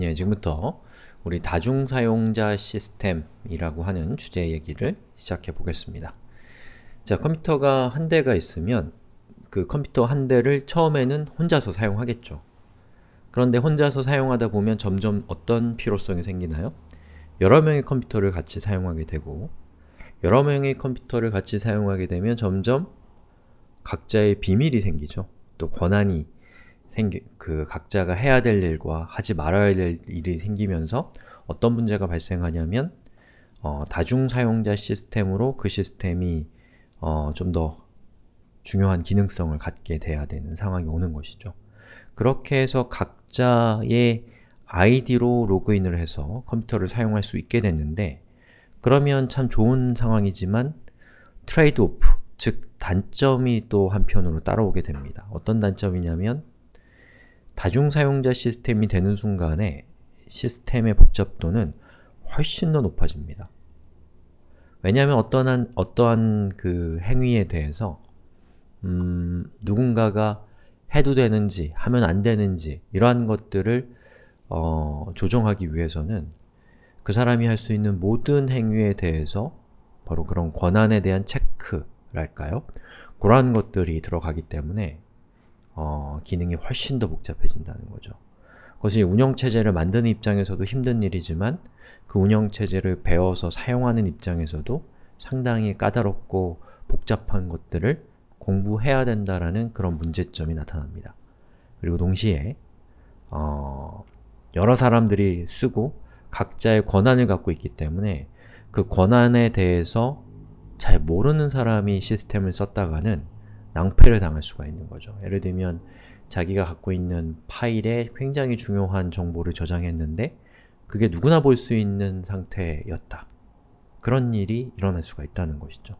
예, 지금부터 우리 다중사용자 시스템이라고 하는 주제 얘기를 시작해 보겠습니다. 자, 컴퓨터가 한 대가 있으면 그 컴퓨터 한 대를 처음에는 혼자서 사용하겠죠. 그런데 혼자서 사용하다 보면 점점 어떤 필요성이 생기나요? 여러 명의 컴퓨터를 같이 사용하게 되고 여러 명의 컴퓨터를 같이 사용하게 되면 점점 각자의 비밀이 생기죠. 또 권한이 생기, 그 각자가 해야 될 일과 하지 말아야 될 일이 생기면서 어떤 문제가 발생하냐면 어, 다중 사용자 시스템으로 그 시스템이 어, 좀 더 중요한 기능성을 갖게 돼야 되는 상황이 오는 것이죠. 그렇게 해서 각자의 아이디로 로그인을 해서 컴퓨터를 사용할 수 있게 됐는데 그러면 참 좋은 상황이지만 트레이드 오프, 즉 단점이 또 한편으로 따라오게 됩니다. 어떤 단점이냐면 다중 사용자 시스템이 되는 순간에 시스템의 복잡도는 훨씬 더 높아집니다. 왜냐하면 어떠한, 어떠한 그 행위에 대해서 음, 누군가가 해도 되는지, 하면 안 되는지 이러한 것들을 어, 조정하기 위해서는 그 사람이 할 수 있는 모든 행위에 대해서 바로 그런 권한에 대한 체크랄까요? 그러한 것들이 들어가기 때문에 어, 기능이 훨씬 더 복잡해진다는 거죠. 그것이 운영체제를 만드는 입장에서도 힘든 일이지만 그 운영체제를 배워서 사용하는 입장에서도 상당히 까다롭고 복잡한 것들을 공부해야 된다라는 그런 문제점이 나타납니다. 그리고 동시에 어, 여러 사람들이 쓰고 각자의 권한을 갖고 있기 때문에 그 권한에 대해서 잘 모르는 사람이 시스템을 썼다가는 낭패를 당할 수가 있는 거죠. 예를 들면 자기가 갖고 있는 파일에 굉장히 중요한 정보를 저장했는데 그게 누구나 볼 수 있는 상태였다. 그런 일이 일어날 수가 있다는 것이죠.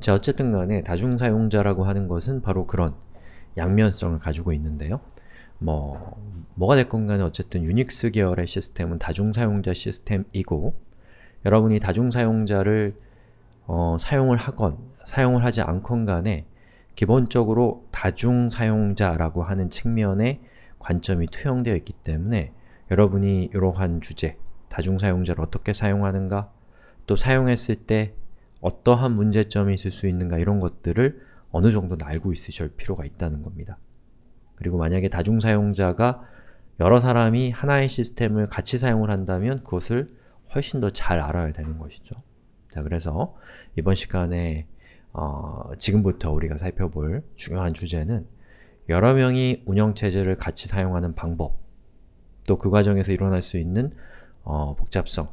자, 어쨌든 간에 다중사용자라고 하는 것은 바로 그런 양면성을 가지고 있는데요. 뭐, 뭐가 됐건 간에 어쨌든 유닉스 계열의 시스템은 다중사용자 시스템이고 여러분이 다중사용자를 어, 사용을 하건 사용을 하지 않건 간에 기본적으로 다중 사용자라고 하는 측면의 관점이 투영되어 있기 때문에 여러분이 이러한 주제, 다중 사용자를 어떻게 사용하는가, 또 사용했을 때 어떠한 문제점이 있을 수 있는가 이런 것들을 어느 정도는 알고 있으실 필요가 있다는 겁니다. 그리고 만약에 다중 사용자가 여러 사람이 하나의 시스템을 같이 사용을 한다면 그것을 훨씬 더 잘 알아야 되는 것이죠. 자, 그래서 이번 시간에 어, 지금부터 우리가 살펴볼 중요한 주제는 여러 명이 운영체제를 같이 사용하는 방법 또 그 과정에서 일어날 수 있는 어, 복잡성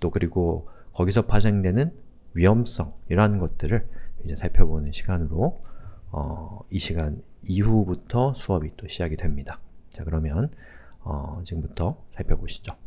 또 그리고 거기서 파생되는 위험성 이러한 것들을 이제 살펴보는 시간으로 어, 이 시간 이후부터 수업이 또 시작이 됩니다. 자 그러면 어, 지금부터 살펴보시죠.